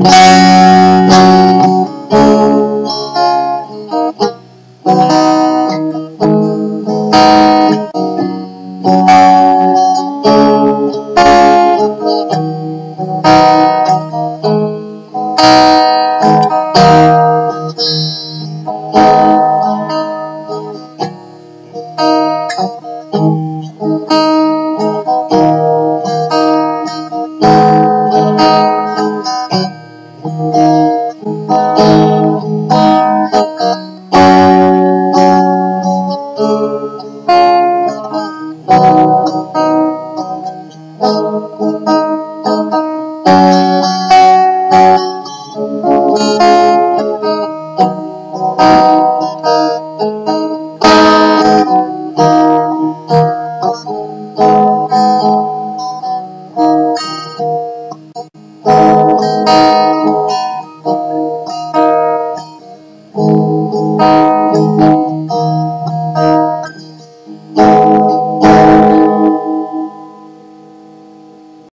Thank Thank you.